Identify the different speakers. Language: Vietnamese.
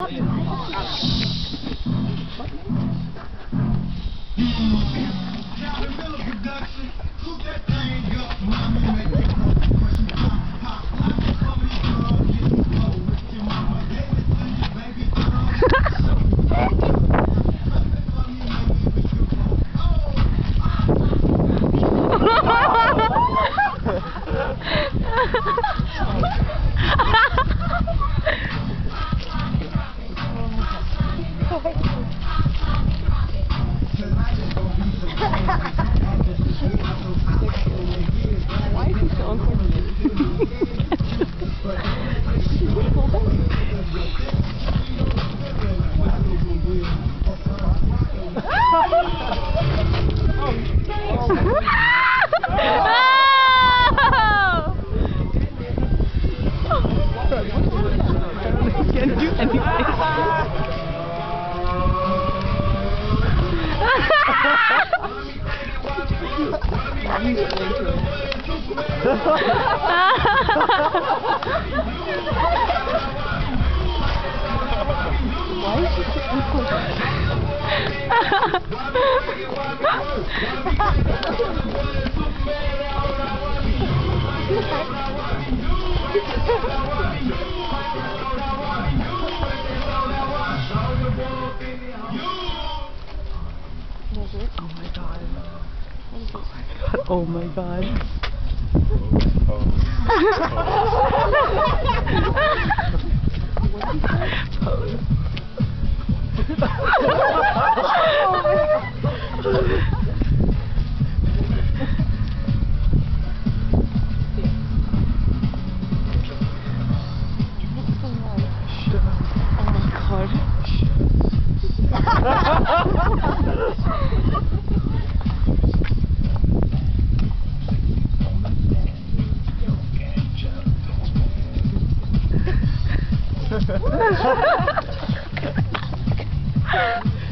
Speaker 1: Now the Miller production, Who that thing. Why is he so uncoordinated? Oh my god. Oh my god. Pose. Oh Ha ha ha!